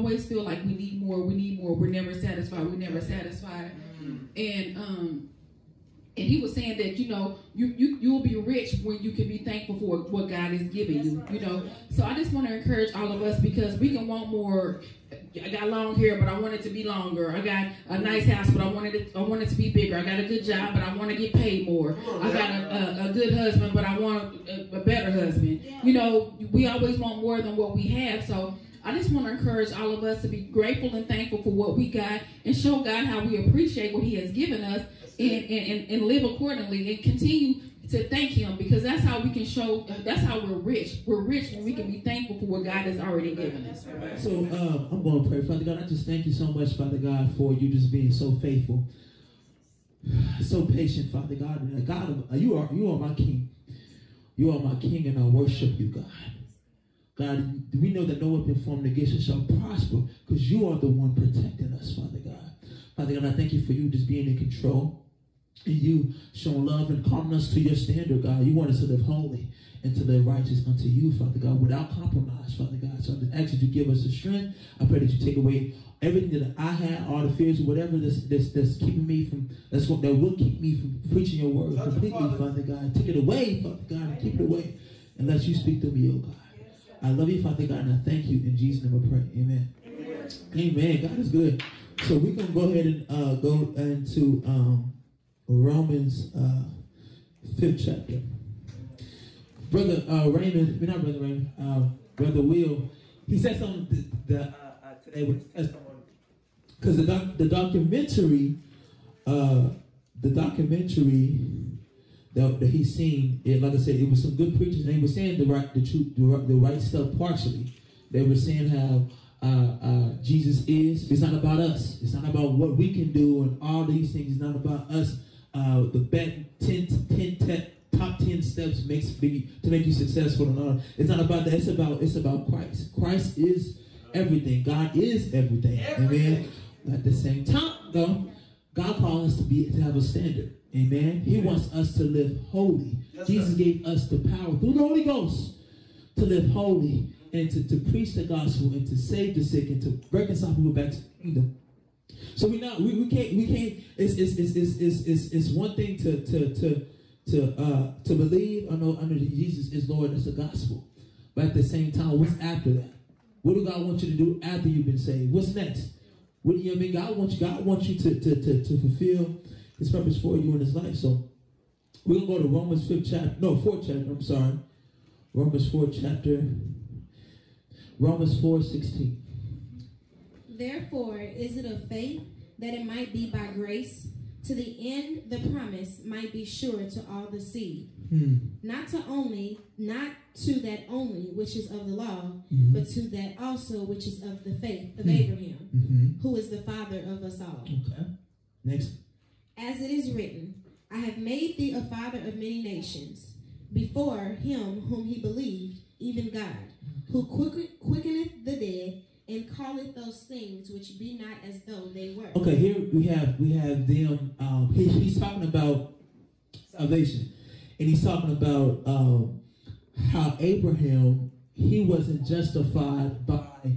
always feel like we need more, we need more, we're never satisfied, we're never satisfied. And um and he was saying that you know you you you'll be rich when you can be thankful for what God is giving you. You know, so I just want to encourage all of us because we can want more. I got long hair, but I want it to be longer. I got a nice house, but I wanted it. I want it to be bigger. I got a good job, but I want to get paid more. I got a, a, a good husband, but I want a, a better husband. You know, we always want more than what we have. So I just want to encourage all of us to be grateful and thankful for what we got and show God how we appreciate what He has given us and, and, and live accordingly and continue to thank Him because that's how we can show, that's how we're rich. We're rich when we can be thankful for what God has already given us. So um, I'm going to pray. Father God, I just thank you so much, Father God, for you just being so faithful, so patient, Father God. God, you are you are my King. You are my King, and I worship you, God. God, we know that no weapon formed against us shall prosper because you are the one protecting us, Father God. Father God, I thank you for you just being in control and you showing love and calling us to your standard, God. You want us to live holy and to live righteous unto you, Father God, without compromise, Father God. So I just ask you to give us the strength. I pray that you take away everything that I had, all the fears, whatever that's, that's, that's keeping me from, that's what that will keep me from preaching your word completely, Father God. Take it away, Father God, and keep it away. And let you speak to me, oh God. I love you, Father God, and I thank you. In Jesus' name I pray. Amen. Amen. Amen. God is good. So we can go ahead and uh, go into um, Romans uh, fifth chapter. Brother uh, Raymond, not Brother Raymond, uh, Brother Will, he said something the, the, uh, uh, today with testimony. Because the, doc, the documentary, uh, the documentary that, that he's seen, it, like I said, it was some good preachers, and they were saying the right, the truth, the right, the right stuff partially. They were saying how uh, uh, Jesus is. It's not about us. It's not about what we can do and all these things. It's not about us. Uh, the bet 10, 10, 10, top 10 steps makes be, to make you successful and all. It's not about that. It's about it's about Christ. Christ is everything. God is everything. everything. Amen. At the same time, though, God calls us to be to have a standard. Amen. He wants us to live holy. Yes, Jesus sir. gave us the power through the Holy Ghost to live holy and to, to preach the gospel and to save the sick and to reconcile people back to the kingdom. So we not we, we can't we can't it's it's it's it's it's, it's, it's one thing to to to to uh to believe I know that Jesus is Lord, that's the gospel. But at the same time, what's after that? What do God want you to do after you've been saved? What's next? What do you I mean? God wants you, God wants you to, to, to, to fulfill his purpose for you in his life. So we're gonna go to Romans 5th chapter, no, fourth chapter, I'm sorry. Romans 4 chapter, Romans 4 16. Therefore is it of faith that it might be by grace, to the end the promise might be sure to all the seed. Hmm. Not to only, not to that only which is of the law, mm-hmm. but to that also which is of the faith of hmm. Abraham, mm-hmm. who is the father of us all. Okay. Next. As it is written, I have made thee a father of many nations, before him whom he believed, even God, who quickeneth the dead and calleth those things which be not as though they were. Okay, here we have we have them. Um, he, he's talking about salvation, and he's talking about um, how Abraham he wasn't justified by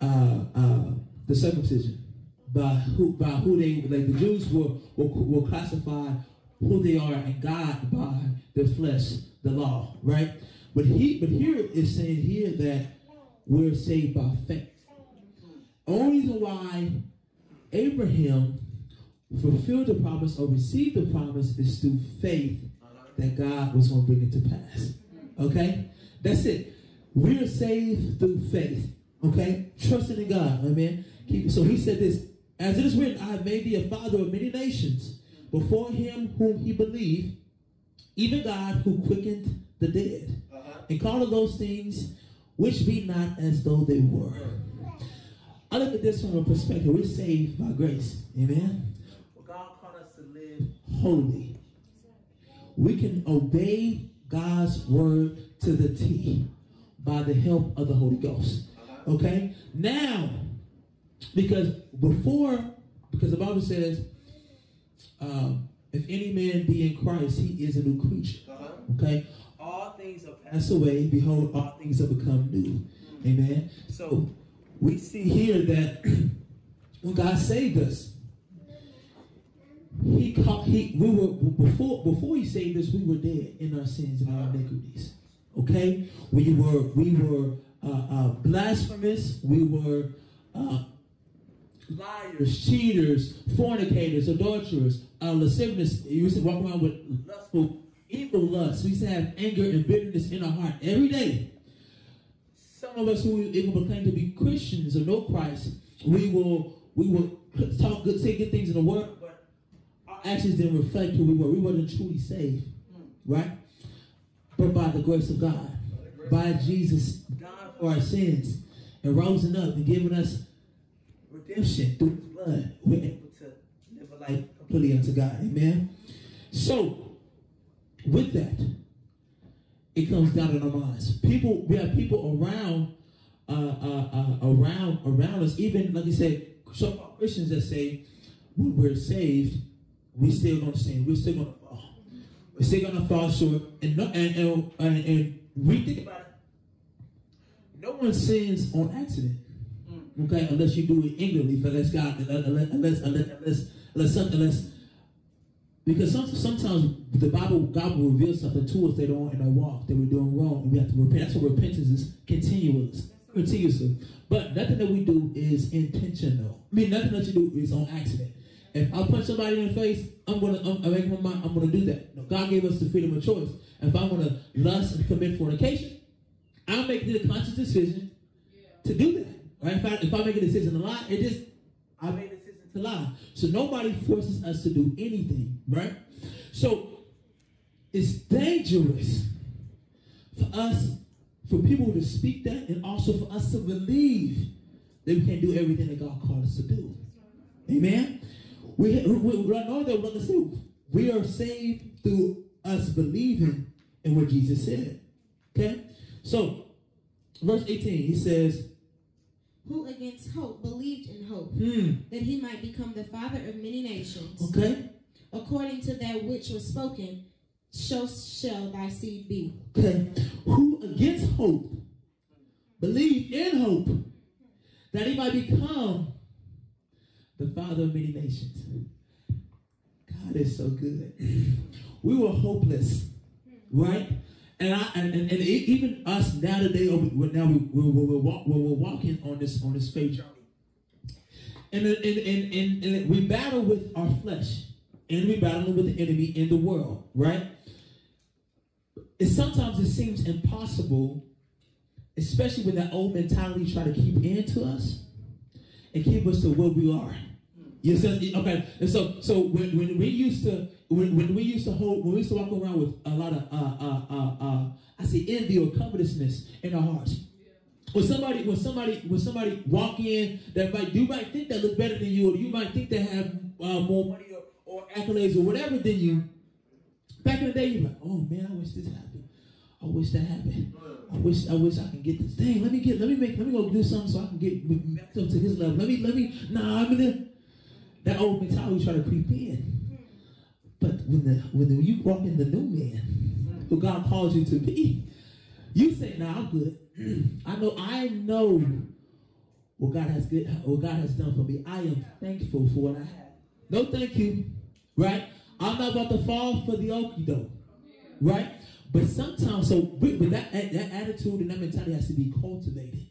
uh, uh, the circumcision by who by who they like the Jews will will, will classify who they are in God by the flesh, the law, right? But he but here is saying here that we're saved by faith. Only reason why Abraham fulfilled the promise or received the promise is through faith that God was going to bring it to pass. Okay? That's it. We're saved through faith. Okay? Trusting in God. Amen. So he said this as it is written, I have made thee a father of many nations, before him whom he believed, even God who quickened the dead, uh-huh. and called those things which be not as though they were. I look at this from a perspective. We're saved by grace. Amen. Well, God called us to live holy. We can obey God's word to the T by the help of the Holy Ghost. Uh-huh. Okay? Now, because before, because the Bible says, um, if any man be in Christ, he is a new creature. Uh-huh. Okay? All things have passed away. Behold, all things have become new. Amen. So we see here that when God saved us, He caught he we were before before He saved us, we were dead in our sins and our iniquities. Okay, we were we were uh, uh, blasphemous. We were uh, liars, cheaters, fornicators, adulterers, uh, lascivious. We used to walk around with lustful, evil lust. We used to have anger and bitterness in our heart every day. Some of us who even proclaim to be Christians or know Christ, we will we will talk good, say good things in the world, but our actions didn't reflect who we were. We wasn't truly saved, right? But by the grace of God, by Jesus dying for our sins and rising up and giving us redemption through his blood, we're able to live a life completely unto God. Amen. So, with that, it comes down in our minds. People, we have people around, uh, uh, uh, around, around us. Even like you said, some Christians that say when we're saved, we still gonna sin. We're still gonna fall. We're still gonna fall short. And no, and and, and, and we think about it. No one sins on accident. Okay, unless you do it ignorantly, unless God, unless unless unless unless, unless, because some, sometimes the Bible, God will reveal something to us that on in our walk that we're doing wrong, and we have to repent. That's what repentance is continuous, continuously. But nothing that we do is intentional. I mean, nothing that you do is on accident. If I punch somebody in the face, I'm gonna, I'm, I make my mind, I'm gonna do that. God gave us the freedom of choice. If I want to lust and commit fornication, I'll make the conscious decision to do that. If I, if I make a decision to lie, it just I made a decision to lie. So nobody forces us to do anything, right? So it's dangerous for us, for people to speak that, and also for us to believe that we can't do everything that God called us to do. Amen. We, we, we know that said, we are saved through us believing in what Jesus said. Okay? So, verse 18, he says, who against hope believed in hope, hmm, that he might become the father of many nations, okay, according to that which was spoken, so shall thy seed be. okay, who against hope believed in hope that he might become the father of many nations. God is so good. We were hopeless, right? And I and, and, and even us now today, now we, we're, we're, walk, we're, we're walking on this on this faith journey, and and, and, and and we battle with our flesh, and we battle with the enemy in the world, right? It sometimes it seems impossible, especially when that old mentality try to keep into us and keep us to where we are. You see, okay, and so so when, when we used to when, when we used to hold when we used to walk around with a lot of uh uh uh, uh I say envy or covetousness in our hearts. When somebody when somebody when somebody walk in that might you might think they look better than you or you might think they have uh, more money or, or accolades or whatever than you. Back in the day, you're like, oh man, I wish this happened. I wish that happened. I wish I wish I can get this. Dang, let me get let me make let me go do something so I can get back up to his level. Let me let me nah I'm gonna that old mentality try to creep in. But when the when you walk in the new man who God calls you to be, you say, nah, I'm good. I know I know what God has good what God has done for me. I am thankful for what I have. No thank you. Right? I'm not about to fall for the okie doke. Right? But sometimes, so that, that attitude and that mentality has to be cultivated.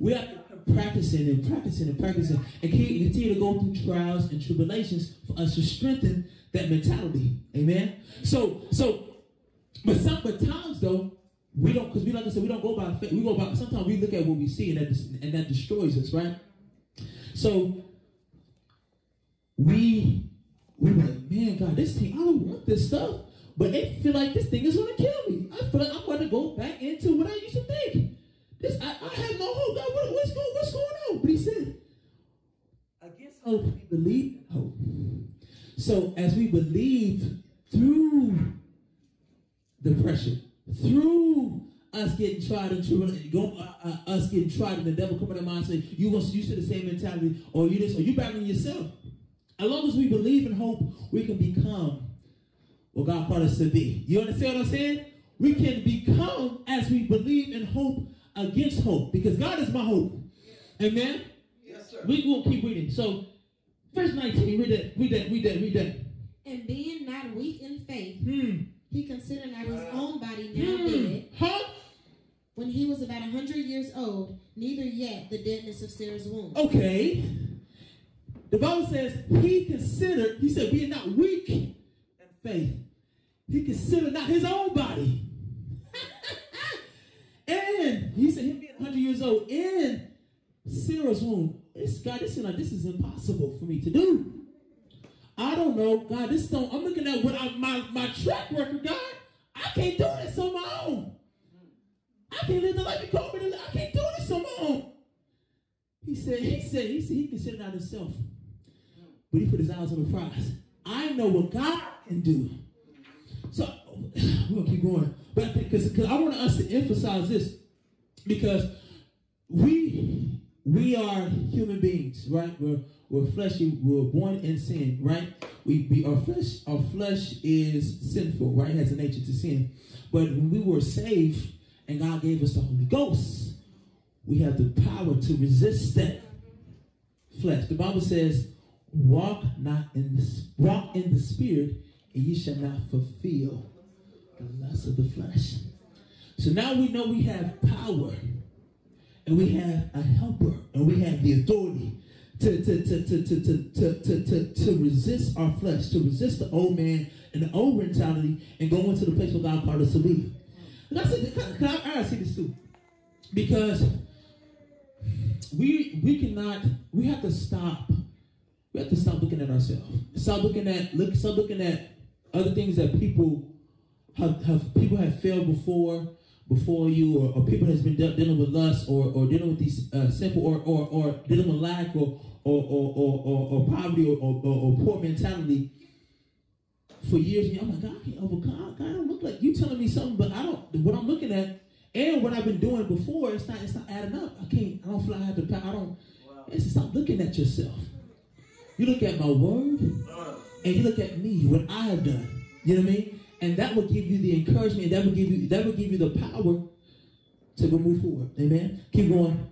We have to practicing and practicing and practicing and continue to go through trials and tribulations for us to strengthen that mentality. Amen. So, so, but some but times though, we don't because we like I said, we don't go by faith. We go by sometimes we look at what we see and that and that destroys us, right? So we we like, man, God, this thing, I don't want this stuff. But it feel like this thing is gonna kill me. I feel like I'm gonna go back into what I used to think. This I, I have no hope. God, what, what's going what's going on? But he said, against hope, we believe. So as we believe through the pressure, through us getting tried and true, go, uh, uh, us getting tried, and the devil coming to mind and say, "You want you to the same mentality, or you this, or you battling yourself." As long as we believe in hope, we can become what God called us to be. You understand what I'm saying? We can become, as we believe and hope, against hope because God is my hope. Amen. Yes, sir. We will keep reading. So, verse 19, read that, read that, read that, read that. And being not weak in faith, Hmm. he considered not his own body now Hmm. dead, Huh? when he was about a hundred years old, neither yet the deadness of Sarah's womb. Okay. The Bible says he considered, he said, being not weak in faith, he considered not his own body. and he said, him being 100 years old in Sarah's womb. It's, God, this is this is impossible for me to do. I don't know, God, this don't, I'm looking at what I, my, my track record, God. I can't do this on my own. I can't live the life you called me to live. I can't do this on my own. He said, he said, he said he considered out himself. But he put his eyes on the prize. I know what God can do. So we're gonna keep going. But because I want us to emphasize this, because we we are human beings, right? We're we're fleshy, we're born in sin, right? We, we our flesh, our flesh is sinful, right? It has a nature to sin. But when we were saved and God gave us the Holy Ghost, we have the power to resist that flesh. The Bible says, "Walk not in the walk in the spirit, and ye shall not fulfill the lust of the flesh." So now we know we have power, and we have a helper, and we have the authority to to to to to to to, to, to, to resist our flesh, to resist the old man and the old mentality, and go into the place where God called us to be. And I said, can I, I, I see this too, because we we cannot we have to stop we have to stop looking at ourselves. Stop looking at look stop looking at other things that people have, have people have failed before before you or, or people has been de- dealing with lust or, or dealing with these uh, simple or, or, or dealing with lack or or, or, or, or, or poverty or, or, or poor mentality for years and I'm like God I can't overcome God I don't look like you telling me something but I don't what I'm looking at and what I've been doing before, it's not it's not adding up. I can't I don't fly out the power. I don't it's stop looking at yourself. You look at my word and you look at me, what I have done. You know what I mean? And that will give you the encouragement, that will give you that will give you the power to go move forward. Amen. Keep going.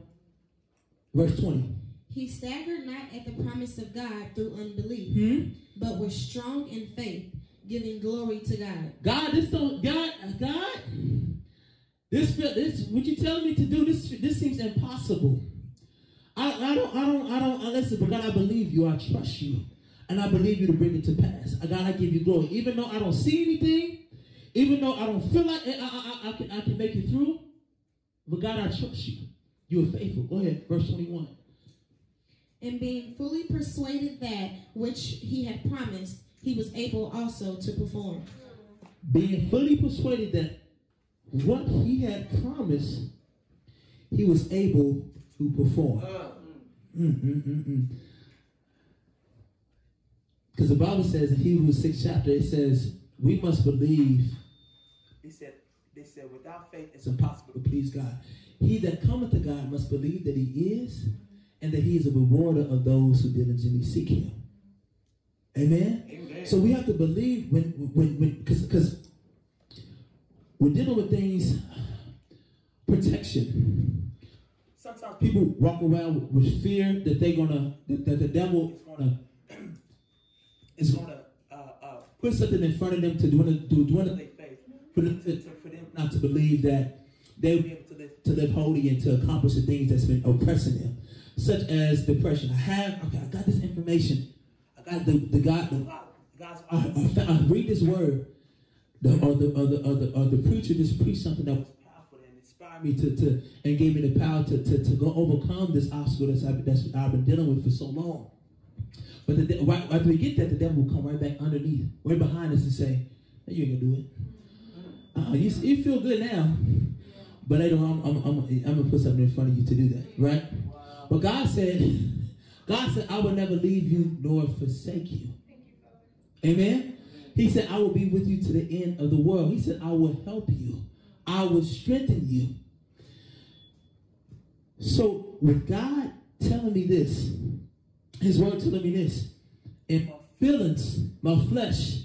Verse 20. He staggered not at the promise of God through unbelief, Hmm? but was strong in faith, giving glory to God. God, this don't God, God, this this what you telling me to do, this this seems impossible. I, I don't I don't I don't listen, but God, I believe you, I trust you, and I believe you to bring it to pass. I God, I give you glory. Even though I don't see anything, even though I don't feel like I, I, I, I can I can make it through, but God, I trust you. You are faithful. Go ahead, verse 21. And being fully persuaded that which he had promised, he was able also to perform. being fully persuaded that what he had promised, he was able to perform. Uh. Mm, mm, mm, Because the Bible says in Hebrews 6 chapter, it says, we must believe. They said, they said, without faith, it's impossible to please God. He that cometh to God must believe that he is, and that he is a rewarder of those who diligently seek him. Amen? Amen. So we have to believe when when when because we're dealing with things protection. Sometimes people walk around with fear that they're gonna that, that the devil is gonna is gonna uh, uh, put something in front of them to dwindle to dwindle their faith for them to, to- for them not to believe that they will be able to live to live holy and to accomplish the things that's been oppressing them, such as depression. I have okay, I got this information. I got the the God the guys. I, I, I read this word. The or the or the or the, or the preacher just preached something that was powerful and inspired me to to and gave me the power to to, to go overcome this obstacle that's I've, that's I've been dealing with for so long. But the, right after we get that, the devil will come right back underneath, right behind us, and say, "Hey, "You ain't gonna do it. Uh, you, you feel good now, but I don't. I'm, I'm, I'm, I'm gonna put something in front of you to do that, right? But God said, God said, I will never leave you nor forsake you. Amen. He said, I will be with you to the end of the world. He said, I will help you. I will strengthen you. So with God telling me this, his word telling me this, and my feelings, my flesh,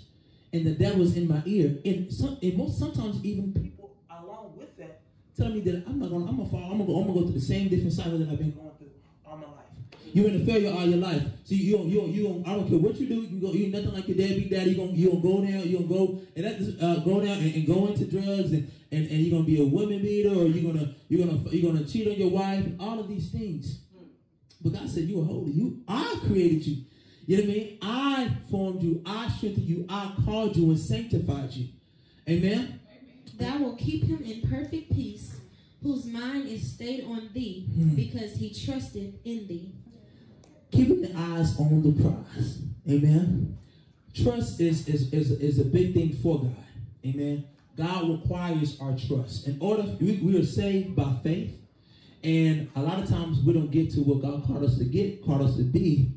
and the devil's in my ear, and, some, and most sometimes even people along with that telling me that I'm not gonna, I'm gonna fall, I'm gonna go, I'm gonna go through the same different cycle that I've been going through all my life. You're in a failure all your life. See, you don't, you you don't, I don't care what you do. You go, you're nothing like your deadbeat daddy. You gonna, you gonna go down, you're gonna go and that, uh, go down and, and, go into drugs and, and, and you're gonna be a woman beater or you're gonna, you're gonna, you're gonna cheat on your wife all of these things. But God said you are holy. You, I created you. You know what I mean? I formed you. I strengthened you. I called you and sanctified you. Amen. Thou will keep him in perfect peace, whose mind is stayed on thee, hmm. because he trusted in thee keeping the eyes on the prize. Amen. Trust is, is, is, is a big thing for God. Amen. God requires our trust. In order, we, we are saved by faith. And a lot of times we don't get to what God called us to get, called us to be,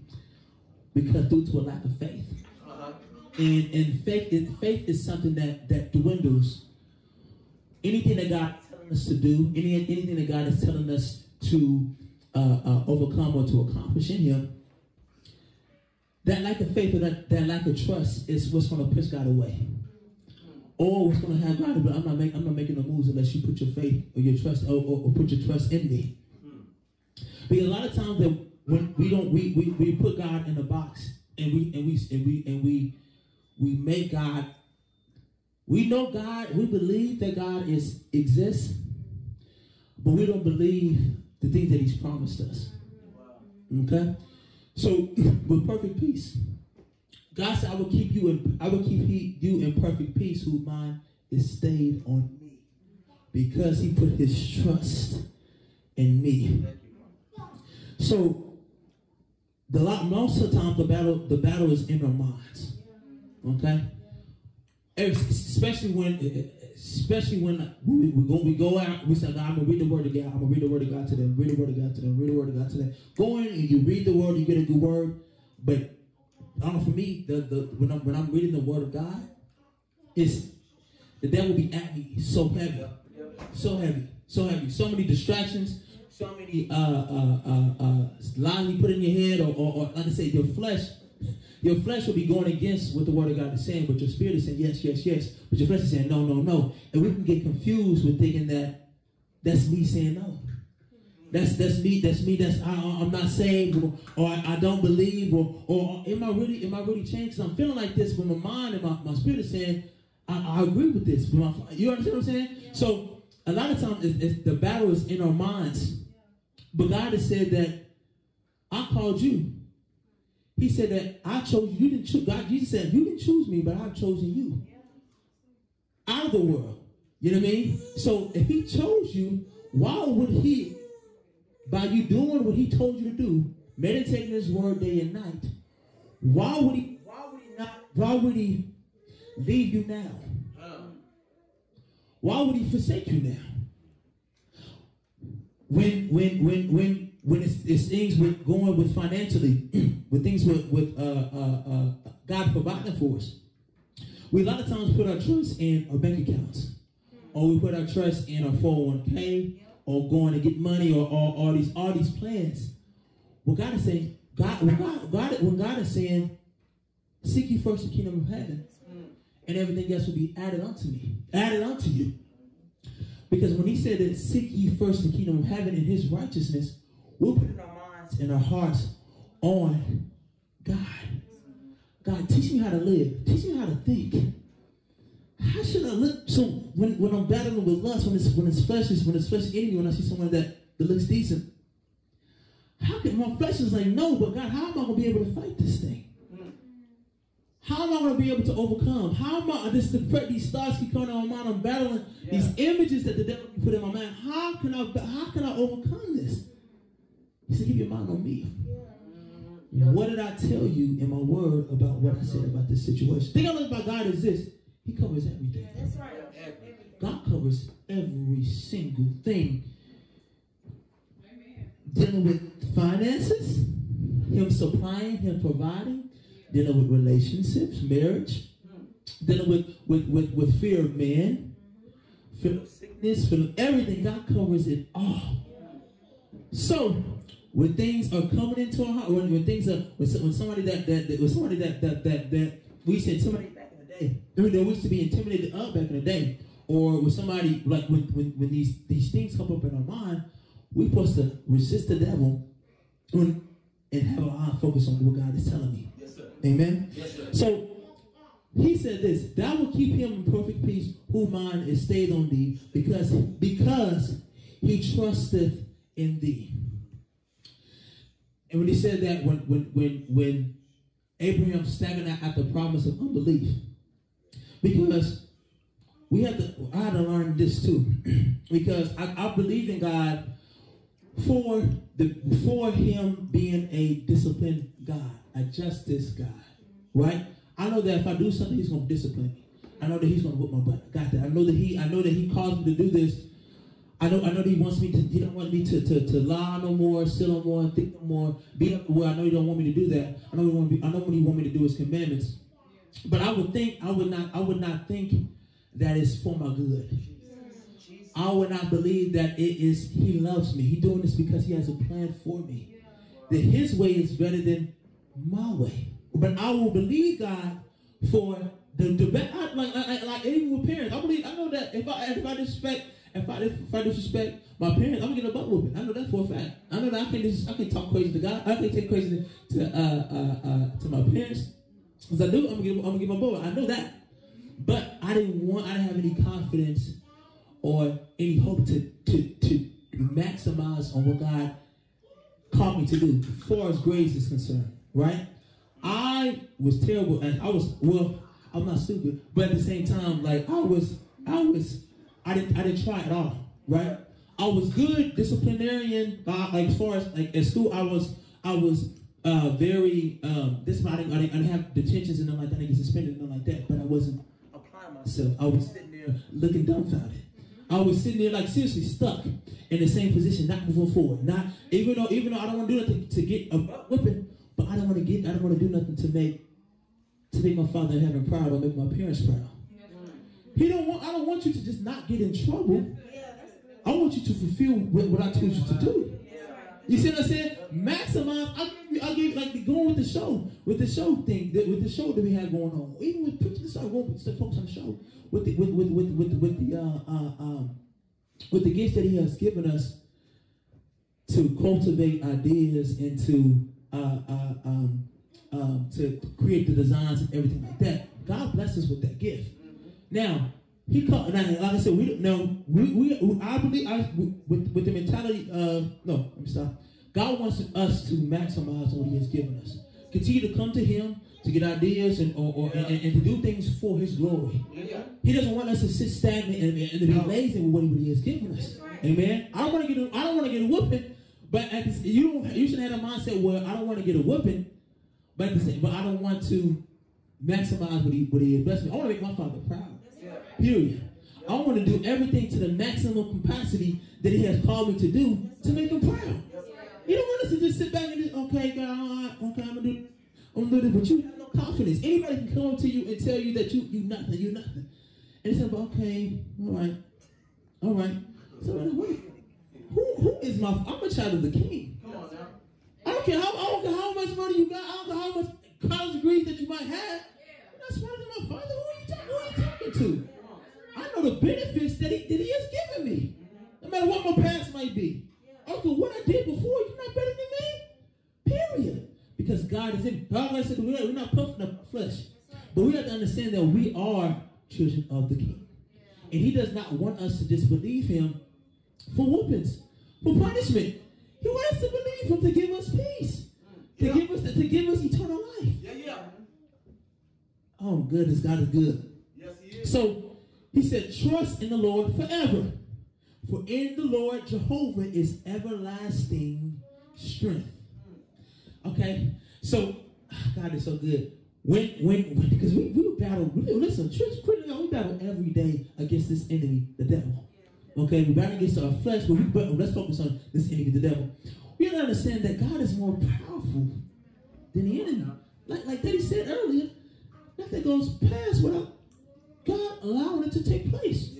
because due to a lack of faith. Uh-huh. And, and faith, faith is something that, that dwindles. Anything that God is telling us to do, any, anything that God is telling us to uh, uh, overcome or to accomplish in him, that lack of faith or that, that lack of trust is what's going to push God away. Or what's going to have God, but I'm not, make, I'm not making the moves unless you put your faith or your trust or, or, or put your trust in me. Because a lot of times that when we don't, we, we, we put God in a box and we and we and we and we we make God. We know God. We believe that God is exists, but we don't believe the things that he's promised us. Okay? So with perfect peace. God said, I will keep you in I will keep he, you in perfect peace, whose mind is stayed on me. Because he put his trust in me. So the lot most of the time the battle the battle is in our minds. Okay? Especially when especially when we, we, go we go out, we say, God, I'm gonna read the word of God. I'm gonna read the word of God to them. Read the word of God to them. Read the word of God to them. Go in and you read the word, you get a good word. But I don't know. For me, the the when I'm when I'm reading the word of God, it's the devil be at me so heavy, so heavy, so heavy, so many distractions, so many uh uh uh, uh lies you put in your head, or, or, or like I say, your flesh your flesh will be going against what the word of God is saying, but your spirit is saying yes, yes, yes. But your flesh is saying no, no, no. And we can get confused with thinking that that's me saying no. That's that's me. That's me. That's I, am not saved, or, or I, I, don't believe, or or am I really am I really changed? I'm feeling like this, but my mind and my, my spirit is saying I, I agree with this. But my, you understand what I'm saying? Yeah. So a lot of times it's, it's, the battle is in our minds, but God has said that I called you. He said that I chose you. You didn't choose God. Jesus said, You didn't choose me, but I've chosen you. Out of the world. You know what I mean? So if he chose you, why would he, by you doing what he told you to do, meditating his word day and night, why would he why would he not why would he leave you now? Why would he forsake you now? When when when when when it's, it's things with going with financially, with things with, with uh, uh, uh, God providing for us. We a lot of times put our trust in our bank accounts, or we put our trust in our 401k, or going to get money, or, or all these all these plans. Well, God is saying, God, when God, God, when God is saying, seek ye first the kingdom of heaven, mm. and everything else will be added unto me, added unto you. Because when He said that seek ye first the kingdom of heaven and His righteousness, we're putting our minds and our hearts on God. Mm. God, teach me how to live. Teach me how to think. How should I look? So when, when I'm battling with lust, when it's when it's flesh is when it's flesh enemy, when I see someone that, that looks decent, how can my flesh is like, no, but God, how am I gonna be able to fight this thing? How am I going to be able to overcome? How am I, this, the, these thoughts keep coming on my mind, I'm battling yeah. these images that the devil put in my mind. How can I, how can I overcome this? He said, keep your mind on me. What did I tell you in my word about what I said about this situation? Think I know about God is this. He covers everything. That's right. God covers every single thing. Amen. Dealing with finances, him supplying, him providing, dealing with relationships, marriage, hmm. dealing with, with, with, with fear of man, fear of sickness, fear of everything. God covers it all. So when things are coming into our heart, when, when things are when, when somebody that that, that when somebody that that that that we said somebody back in the day, I mean, they used to be intimidated up back in the day, or when somebody like when, when when these these things come up in our mind, we're supposed to resist the devil and, have our eye focused on what God is telling me. Yes, sir. Amen. Yes, sir. So he said this, thou will keep him in perfect peace whose mind is stayed on thee, because because he trusteth in thee. And when he said that, when when when when Abraham staggered at the promise of unbelief, because we have to I had to learn this too. because I, I believe in God for the for him being a disciplined God, a justice God. Right? I know that if I do something, he's gonna discipline me. I know that he's gonna whip my butt. I got that. I know that he I know that he caused me to do this. I know I know that he wants me to he don't want me to to, to lie no more, steal no more, think no more, be up well. I know he don't want me to do that. I know he want be, I know what he want me to do his commandments. But I would think I would not I would not think that is for my good. I would not believe that it is he loves me. He doing this because he has a plan for me. That his way is better than my way. But I will believe God for the the be- I, like, like like even with parents. I believe I know that if I if I disrespect if I if I disrespect my parents, I'm gonna get a butt whooping. I know that for a fact. I know that I can just I can talk crazy to God. I can take crazy to uh uh, uh to my parents. Because I knew I'm gonna get I'm gonna get my butt. I know that. But I didn't want I didn't have any confidence or any hope to to to maximize on what God called me to do, as far as grades is concerned, right? I was terrible, and I was well. I'm not stupid, but at the same time, like I was, I was, I didn't, I didn't try at all, right? I was good disciplinarian, uh, like as far as like at school, I was, I was uh, very um. I didn't, I, didn't, I didn't have detentions and nothing like that. I didn't get suspended and nothing like that. But I wasn't applying myself. I was sitting there looking dumbfounded. I was sitting there like seriously stuck in the same position, not moving forward. Not even though even though I don't want to do nothing to get a whipping, but I don't want to get I don't want to do nothing to make to make my father in heaven proud or make my parents proud. He don't want I don't want you to just not get in trouble. I want you to fulfill what, what I told you to do. You see what I'm saying? Maximize. I you, I give you, like the, going with the show, with the show thing, that, with the show that we have going on. Even with preaching the show, going with the focus on the show, with the with with with with, with the uh, uh, um, with the gifts that He has given us to cultivate ideas and to uh, uh, um, um, to create the designs and everything like that. God bless us with that gift. Now, he called. Now, like I said, we don't know. We, we, I believe, I, with, with the mentality of no, let me stop. God wants us to maximize what He has given us. Continue to come to Him to get ideas and or, or and, and to do things for His glory. He doesn't want us to sit stagnant and, and to be lazy with what He has given us. Amen. I don't want to get. A, I don't want to get a whooping, but at this, you don't. You should have a mindset where I don't want to get a whooping, but at the same, but I don't want to maximize what He what He has blessed me. I want to make my Father proud. Period. I want to do everything to the maximum capacity that He has called me to do to make Him proud. You don't want us to just sit back and just, okay, God, okay, I'm gonna do, I'm gonna do this, but you have no confidence. Anybody can come up to you and tell you that you you nothing, you nothing, and say, well, okay, all right, all right. So wait, who who is my? I'm a child of the King. I don't care how I don't care how much money you got. I don't care how much college degrees that you might have. You're not smarter than my father. Who are you talking? Who are you talking to? I know the benefits that he, that he has given me. No matter what my past might be. Uncle, what I did before, you're not better than me. Period. Because God is in. God said, we're not, we're not puffing the flesh. But we have to understand that we are children of the King. And he does not want us to disbelieve him for whoopings, for punishment. He wants us to believe him to give us peace. To Yeah. give us to give us eternal life. Yeah, yeah. Oh goodness, God is good. Yes, he is. So he said, trust in the Lord forever. For in the Lord Jehovah is everlasting strength. Okay? So ah, God is so good. When when because we, we battle, we, listen, church critical, we battle every day against this enemy, the devil. Okay, we battle against our flesh, but we but let's focus on this enemy, the devil. We to understand that God is more powerful than the enemy. Like like Daddy said earlier, nothing goes past without God allowing it to take place.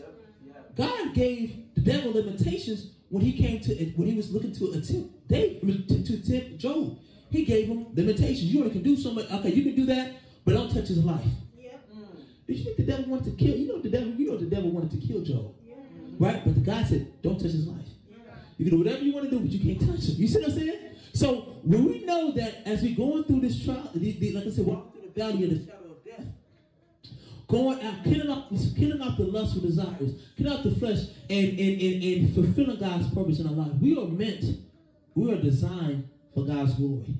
God gave the devil limitations when he came to when he was looking to attempt David to, to attempt Job. He gave him limitations. You only can do so much. Okay, you can do that, but don't touch his life. Yeah. Mm. Did you think the devil wanted to kill? You know the devil. You know the devil wanted to kill Job, right? But the God said, "Don't touch his life. You can do whatever you want to do, but you can't touch him." You see what I'm saying? So when we know that as we're going through this trial, like I said, walking through the valley of the shadow of death, going out, killing off, killing off the lustful desires, killing off the flesh, and, and, and, and fulfilling God's purpose in our life. We are meant, we are designed for God's glory.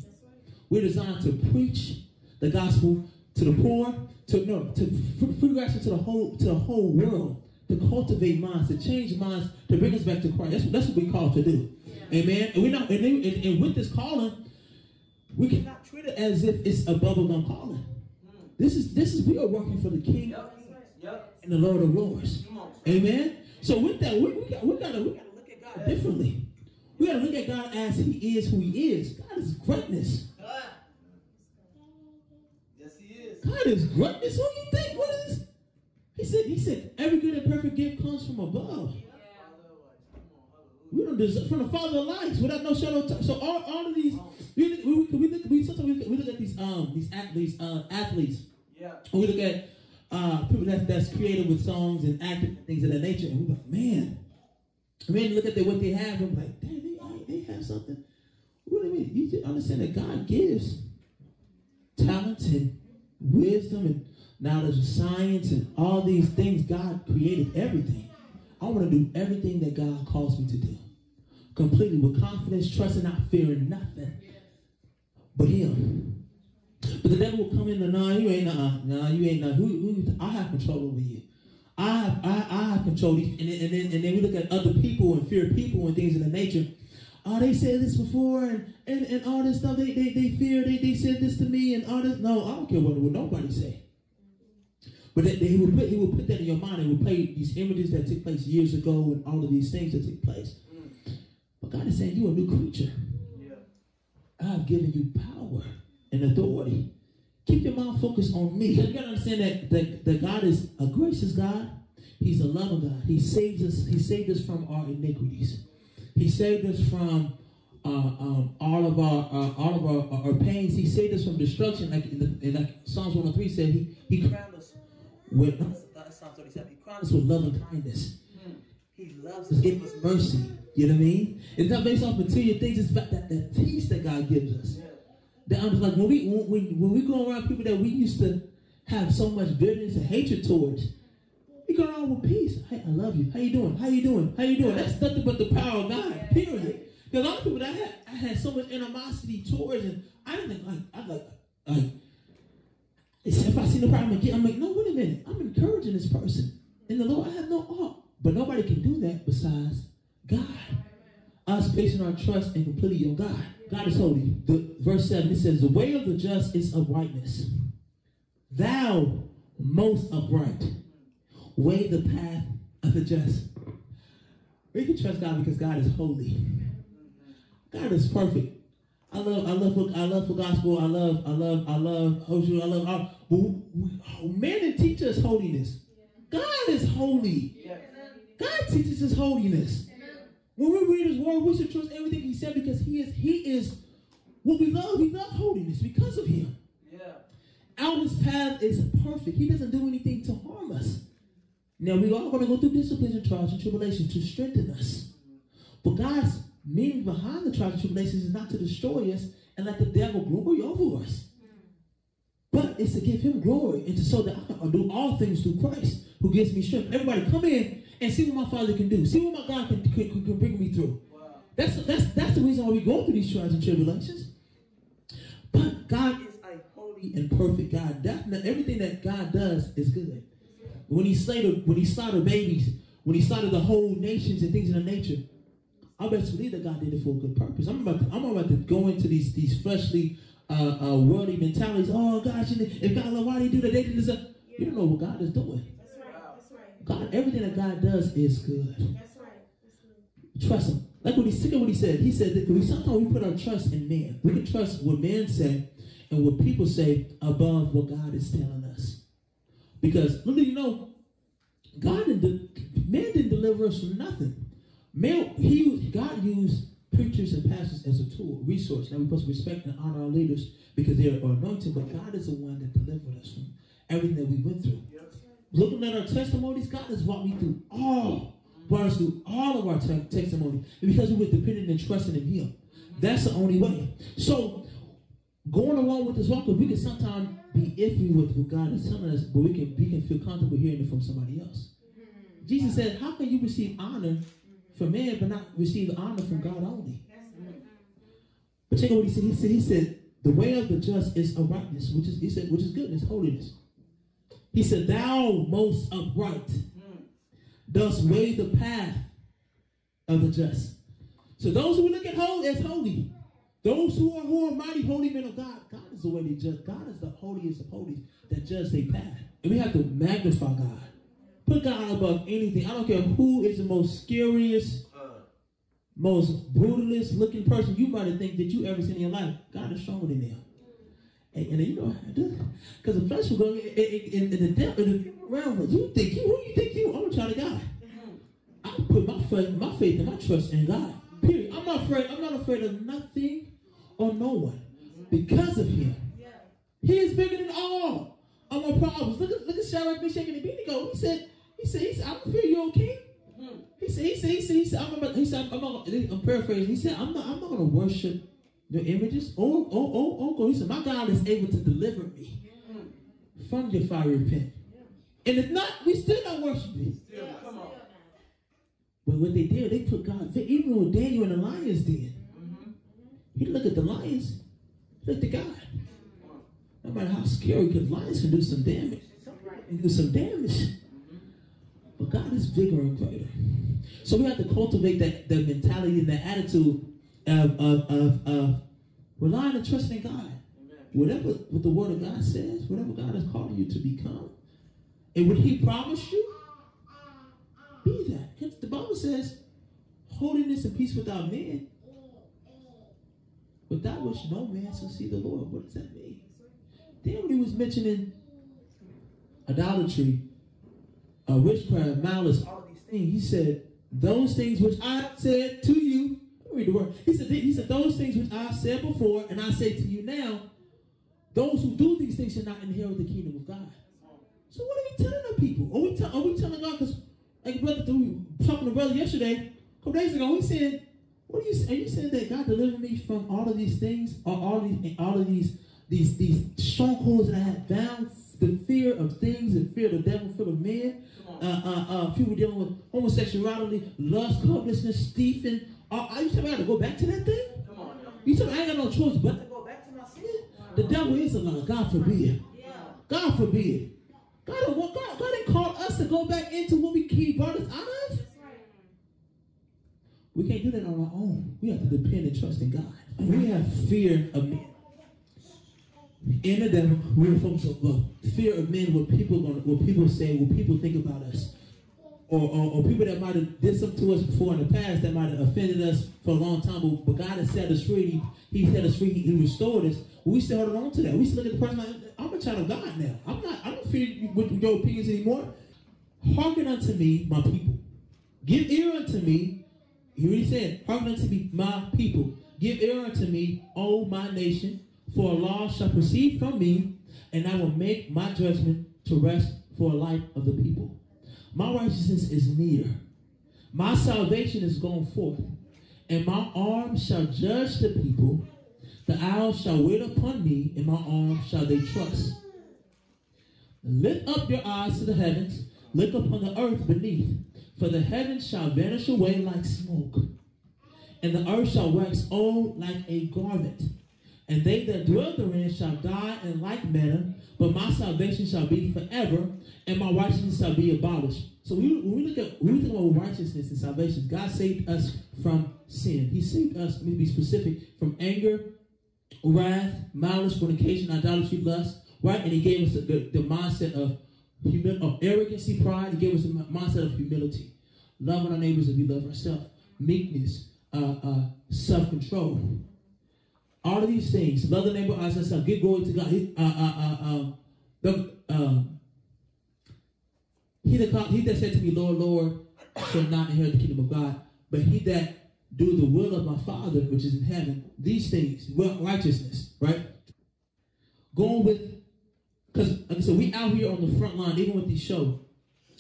We're designed to preach the gospel to the poor, to no, to free to the whole to the whole world, to cultivate minds, to change minds, to bring us back to Christ. That's, that's what we're called to do. Yeah. Amen. And we're not, and, and, and, with this calling, we cannot treat it as if it's a bubblegum calling. This is this is we are working for the King yep. Yep. and the Lord of Lords. Amen. So with that, we, we got we gotta we gotta look at God differently. We gotta look at God as He is who He is. God is greatness. God is greatness. Who you think? What is? He said. He said every good and perfect gift comes from above. We don't deserve from the Father of lights without no shadow. Of so all, all of these, we, we, we, look, we sometimes we, we look at these um these athletes uh, athletes. Yeah. we look at uh people that that's creative with songs and acting things of that nature, and we're like, man, I mean, look at the, what they have, and we're like, damn, they, they have something. What do you mean? You understand that God gives talents and wisdom and knowledge of science and all these things. God created everything. I want to do everything that God calls me to do. Completely with confidence, trusting, not fearing nothing but Him. But the devil will come in and, no, you ain't, uh, no, you ain't, uh, who, who, I have control over you. I have, I, I have control. And then, and, then, and then we look at other people and fear people and things of the nature oh, they said this before and, and, and all this stuff. They, they, they fear, they, they said this to me and all this. No, I don't care what, what nobody say. But they, they, he, would put, he would put that in your mind and would play these images that took place years ago and all of these things that took place. But God is saying, you're a new creature. Yeah. I have given you power and authority. Keep your mind focused on me. You gotta understand that, that, that God is a gracious God. He's a loving God. He saves us, He saved us from our iniquities. He saved us from uh, um, all of our uh, all of our, our, pains. He saved us from destruction, like in, the, in like Psalms 103 said. He he crowned us with uh, Psalm 37. He crowned us with love and kindness. He loves us, gives us mercy. You know what I mean? It's not based off material things. It's about that, that peace that God gives us. That I'm just like when we when, when we go around people that we used to have so much bitterness and hatred towards we go around with peace. Hey, I love you. How you doing? How you doing? How you doing? That's nothing but the power of God. Period. Because a lot of people that I had, I had so much animosity towards, and I didn't like I like like. If I see the problem again, I'm like, no, wait a minute. I'm encouraging this person. In the Lord, I have no art. But nobody can do that besides God. Us placing our trust and completely on God. God is holy. The verse 7, it says, The way of the just is uprightness. Thou most upright Weigh the path of the just. We can trust God because God is holy. God is perfect. I love, I love, I love the gospel. I love, I love, I love Hoshu. I love. I, oh, man, didn't teach us holiness. God is holy. God teaches us holiness. When we read His Word, we should trust everything He said because He is, He is what we love. We love holiness because of Him. Yeah. Our path is perfect. He doesn't do anything to harm us. Now we are going to go through disciplines and trials and tribulations to strengthen us. But God's meaning behind the trials and tribulations is not to destroy us and let the devil glory over us. Hmm. But it's to give him glory and to so that I can do all things through Christ who gives me strength. Everybody come in and see what my Father can do. See what my God can, can, can bring me through. Wow. That's, that's, that's the reason why we go through these trials and tribulations. But God is a holy and perfect God. That, everything that God does is good. When he slaughtered, when he slaughtered babies, when he slaughtered the whole nations and things of the nature, I best believe that God did it for a good purpose. I'm about to, I'm about to go into these these fleshly, uh, uh, worldly mentalities. Oh gosh, if God why did he do that? They didn't this. You don't know what God is doing. That's right. That's right. God, everything that God does is good. That's right. That's Trust Him. Like what he said, what he said. He said that we sometimes we put our trust in man. We can trust what man say and what people say above what God is telling us. Because let me know, God didn't, man didn't deliver us from nothing. Man, he God used preachers and pastors as a tool, resource. Now we must respect and honor our leaders because they are anointed, but God is the one that delivered us from everything that we went through. Yep. Looking at our testimonies, God has brought me through all, brought us through all of our te- testimonies. And because we were dependent and trusting in Him. That's the only way. So going along with this walk, we can sometimes be iffy with what God is telling us, but we can we can feel comfortable hearing it from somebody else. Jesus said, How can you receive honor from man but not receive honor from God only? But check out what he said. He said, he said, the way of the just is uprightness, which is he said, which is goodness, holiness. He said, Thou most upright dost weigh the path of the just. So those who look at holy as holy, those who are who are mighty holy men of God, God is the way they judge. God is the holiest of holies that judge their path. And we have to magnify God. Put God above anything. I don't care who is the most scariest, most brutalist looking person you might have think that you ever seen in your life. God is stronger than them. And, and you know, because the flesh will go in, the depth of the realm. You think you, who you think you? I'm a child of God. I put my faith, my faith and my trust in God. Period. I'm not afraid. I'm not afraid of nothing or no one because of Him. He is bigger than all of my problems. Look at look at Shadrach, Meshach, and Abednego. He said, he said, he said, I don't fear you, O king. He said, he said, he said, he said, I'm, he said, I'm, not, I'm paraphrasing. He said, I'm not, I'm not going to worship your images. Oh, oh, oh, oh, oh He said, my God is able to deliver me from your fiery pit. And if not, we still don't worshiping. Come on. But what they did, they put God, even with Daniel in the lion's den, he looked at the lions, looked at God. No matter how scary, because lions can do some damage. And do some damage. Mm-hmm. But God is bigger and greater. So we have to cultivate that, that mentality and that attitude of, of, of, of relying and trusting in God. Amen. Whatever what the word of God says, whatever God is calling you to become, and what he promised you, be that. Because the Bible says, holiness and peace without men. Without which no man shall see the Lord. What does that mean? Then when he was mentioning idolatry, uh, witchcraft, malice, all these things, he said, those things which I said to you, read the word. He said, he said, those things which I said before, and I say to you now, those who do these things shall not inherit the kingdom of God. So what are we telling the people? Are we, are we telling God? Because like brother, we talking to brother yesterday, a couple days ago, he said, "What are you? Are you saying that God delivered me from all of these things, or all these, all of these, these, these strongholds that I have bound, the fear of things, and fear of the devil, fear of men, uh, uh, uh, people dealing with homosexuality, lust, covetousness, Stephen. Are, are you telling me I got to go back to that thing? Come on. You said I ain't got no choice but to go back to my sin? The devil is a lie. God forbid. God forbid. God, God, God didn't call us to go back into what we keep brought us out of. We can't do that on our own. We have to depend and trust in God. We have fear of men. In the devil, we're focused on well, fear of men, what people gonna, what people say, what people think about us. Or, or, or, people that might have did something to us before in the past that might have offended us for a long time, but, but God has set us free. He, he set us free. He, he restored us. We still hold on to that. We still look at the person like, I'm a child of God now. I'm not. I don't fear with your opinions anymore. Hearken unto me, my people. Give ear unto me. He already said, Hearken unto me, my people. Give ear unto me, O my nation, for a law shall proceed from me, and I will make my judgment to rest for a life of the people. My righteousness is near. My salvation is going forth, and my arm shall judge the people. The owl shall wait upon me, and my arm shall they trust. Lift up your eyes to the heavens, look upon the earth beneath, for the heavens shall vanish away like smoke, and the earth shall wax old like a garment. And they that dwell therein shall die in like manner, but my salvation shall be forever, and my righteousness shall be abolished. So when we look at when we think about righteousness and salvation, God saved us from sin. He saved us, let me be specific, from anger, wrath, malice, fornication, idolatry, lust, right? And he gave us the, the, the mindset of humility, of arrogancy, pride. He gave us the mindset of humility, loving our neighbors as we love ourselves, meekness, uh, uh, self-control. All of these things, love the neighbor as ourselves, give glory to God. He, uh, uh, uh, um, the, he, that, he that said to me, Lord, Lord, shall not inherit the kingdom of God, but he that do the will of my Father which is in heaven. These things, righteousness, right? Going with Because like I said, we out here on the front line, even with these shows,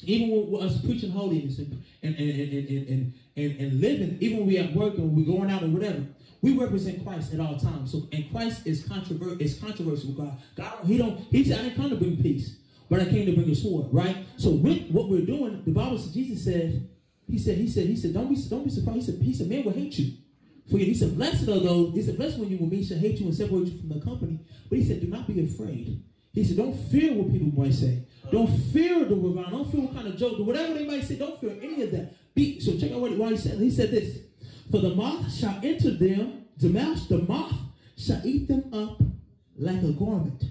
even with us preaching holiness and and and and and, and, and, and living, even when we at work and we're going out or whatever, we represent Christ at all times. So and Christ is controversial. Is controversial with God. God, he don't. He said, "I didn't come to bring peace, but I came to bring a sword." Right. So with what we're doing, the Bible says Jesus said, He said, He said, He said, don't be don't be surprised. He said, He said, man will hate you. For you. He said, blessed are those. He said, blessed when you when men shall hate you and separate you from the company. But he said, do not be afraid. He said, don't fear what people might say. Don't fear the revile. Don't fear what kind of joke, or whatever they might say. Don't fear any of that. Be, so check out what, what he said. He said this: For the moth shall enter them. The mouse, the moth shall eat them up like a garment,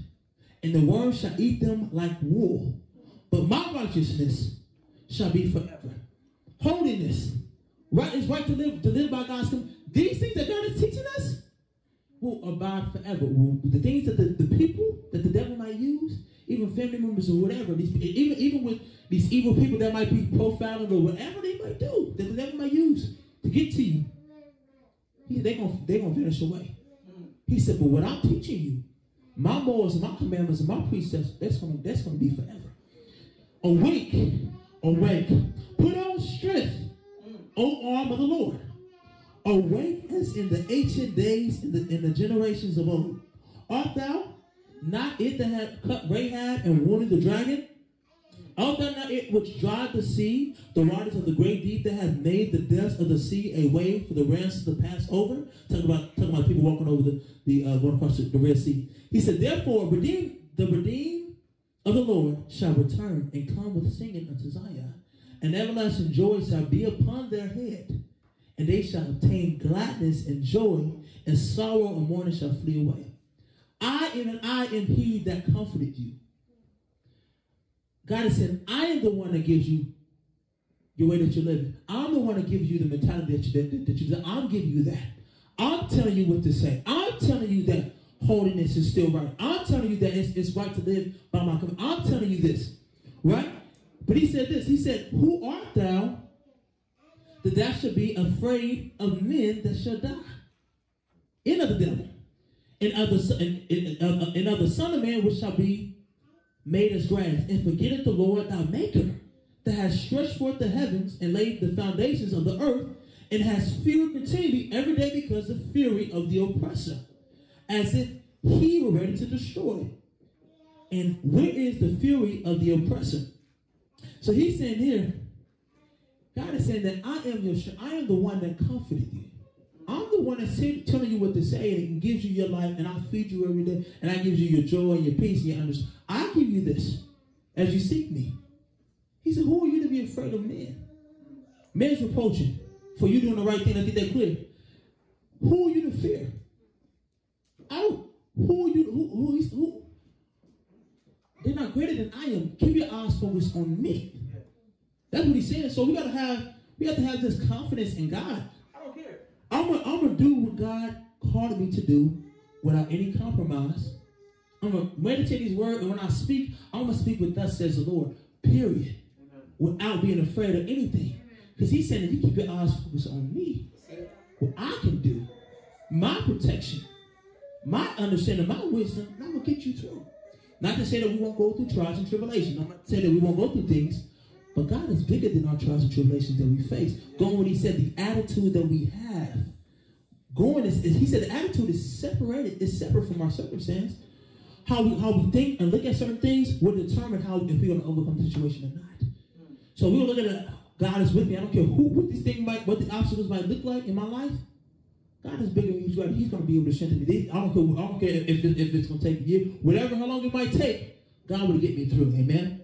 and the worm shall eat them like wool. But my righteousness shall be forever. Holiness, right? It's right to live to live by God's command. These things that God is teaching us will abide forever. The things that the, the people that the devil might use, even family members or whatever, these, even even with these evil people that might be profiling or whatever they might do, that the devil might use to get to you, they're gonna they're gonna vanish away. He said, but what I'm teaching you, my laws and my commandments and my precepts, that's gonna that's gonna be forever. Awake, awake, put on strength, O arm of the Lord. Awake as in the ancient days, in the, in the generations of old. Art thou not it that had cut Rahab and wounded the dragon? Art thou not it which dried the sea, the waters of the great deep that have made the depths of the sea a way for the ransom to pass over? Talking about talking about people walking over the, the uh, going across the, Red Sea. He said, Therefore, redeem the redeemed of the Lord shall return and come with singing unto Zion, and everlasting joy shall be upon their head and they shall obtain gladness and joy, and sorrow and mourning shall flee away. I am and I am he that comforted you. God is saying, I am the one that gives you your way that you're living. I'm the one that gives you the mentality that you that, that you I'm giving you that. I'm telling you what to say. I'm telling you that holiness is still right. I'm telling you that it's, it's right to live by my command. I'm telling you this, right? But he said this. He said, "Who art thou that thou should be afraid of men that shall die. In of the devil. And of the, uh, and of the Son of Man which shall be made as grass. And forgetteth the Lord thy Maker, that has stretched forth the heavens and laid the foundations of the earth, and has feared continually every day because of fury of the oppressor, as if he were ready to destroy. And where is the fury of the oppressor? So he's saying here, God is saying that I am your I am the one that comforted you. I'm the one that's telling you what to say and it gives you your life, and I feed you every day, and I give you your joy and your peace and your understanding. I give you this as you seek me. He said, Who are you to be afraid of men? Men's reproaching for you doing the right thing. I think that clear. Who are you to fear? I don't. Who are you? Who, who, who? They're not greater than I am. Keep your eyes focused on me. That's what he's saying. So we gotta have we have to have this confidence in God. I don't care. I'm gonna I'm do what God called me to do without any compromise. I'm gonna meditate His word, and when I speak, I'm gonna speak with thus says the Lord. Period. Amen. Without being afraid of anything, because he said, if you keep your eyes focused on me, what I can do, my protection, my understanding, my wisdom, I'm gonna get you through. Not to say that we won't go through trials and tribulations. I'm not saying that we won't go through things, but God is bigger than our trials and tribulations that we face. Going when he said the attitude that we have. Going is, is he said the attitude is separated, is separate from our circumstance. How we how we think and look at certain things will determine how if we're to overcome the situation or not. So we will look at God is with me. I don't care who what this thing might, what the obstacles might look like in my life. God is bigger than you. He's going to be able to strengthen me. I don't care. I don't care if, if, it's going to take a year, whatever, how long it might take. God will get me through. Amen.